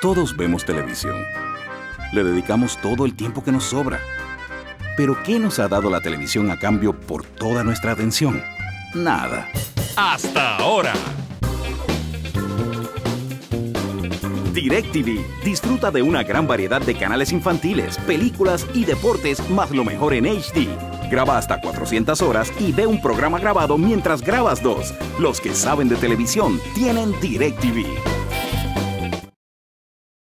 Todos vemos televisión. Le dedicamos todo el tiempo que nos sobra. Pero ¿qué nos ha dado la televisión a cambio por toda nuestra atención? Nada. Hasta ahora. DirecTV disfruta de una gran variedad de canales infantiles, películas y deportes, más lo mejor en HD. Graba hasta 400 horas y ve un programa grabado mientras grabas dos. Los que saben de televisión tienen DirecTV.